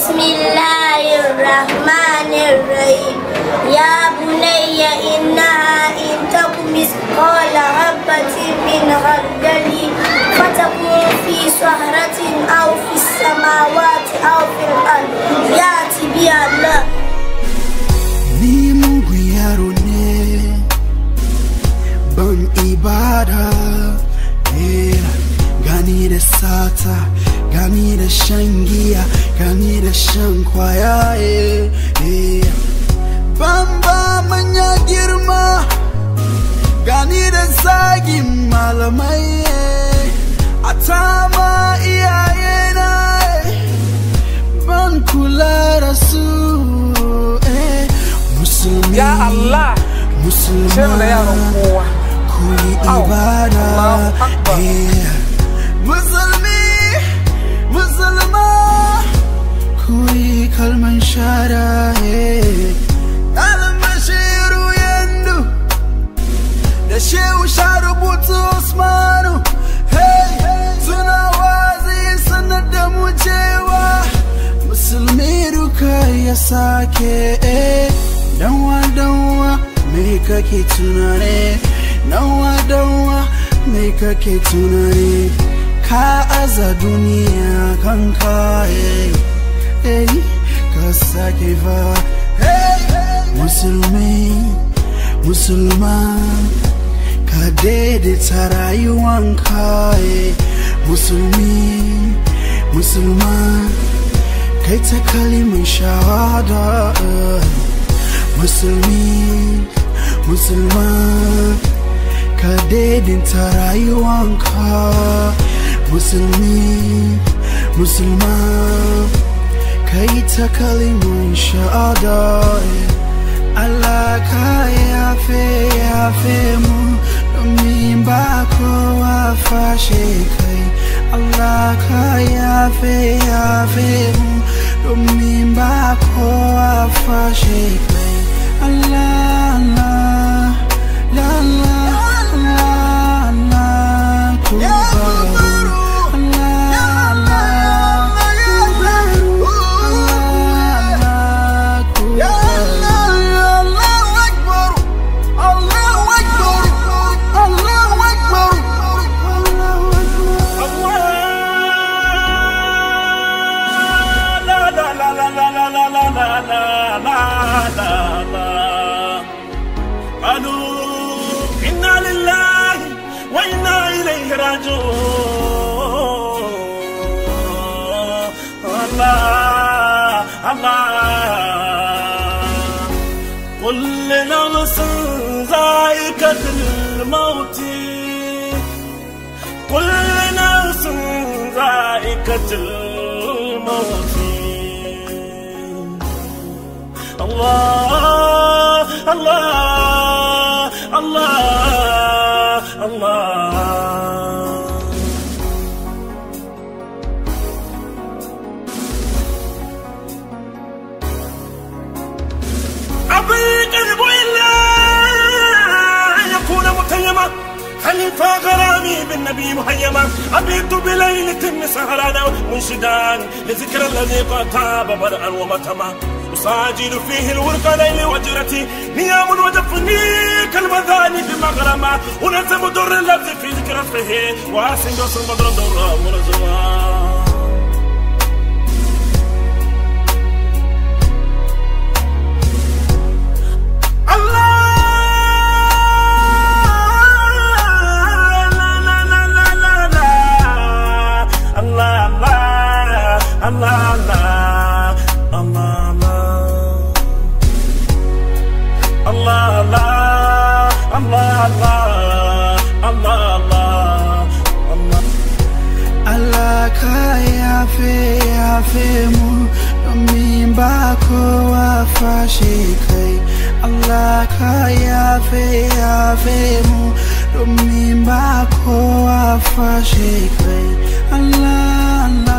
بسم الله الرحمن الرحيم يا بني إنها إن تك مثقال حبة من خردل فتكون في صخرة أو في السماوات أو في الأرض يأتي بها الله ni mugun yaro ne ban ibada eh, gani da sata gani da shan giya gani da shan kwaya eh, eh. manya girma gani da zagin malamai a tama iyayena eh, ban kula da su eh, musulmi Ya Allah, ciyar da yaran kowa. ku ibada eh, musulmi musulma yi kalman shara eh, kalman shiru yandu da shehu sha rubutu usmanu hey, wazi sanar da mu cewa musulmi duka ya sake eh, danwa danwa me kake tunane danwa danwa me kake tunane ka aza duniya kan kaye eh, ka sake fa hey, musulmi musulma ka daidaita rayuwanka eh, musulmi musulma kai ta kalimin shahada eh, musulmi musulma ka musulma ta shahada eh, Allah ka yafe yafe mu domin ba kowa fashe kai Allah ka yafe yafe mu domin ba kowa fashe kai Allah قالوا إنا لله وإنا إليه راجعون الله الله كل نفس ذائقة الموت كل نفس ذائقة الموت الله الله الله. الله قلب إلا أن يكون متيما خليفة غرامي بالنبي مهيما أبيت بليلة سهرانا منشدا لذكر الذي قد تاب بدءا ومتما. أصاجل فيه الورق ليل وجرتي نيام وجفني كالمذاني في مغرمة ونسم در اللبس في ذكرته واسم دوس المضرب دورة ورجوان yafe mu domin ba kowa fashe kai Allah ka yafe yafe mu domin ba kowa fashe kai Allah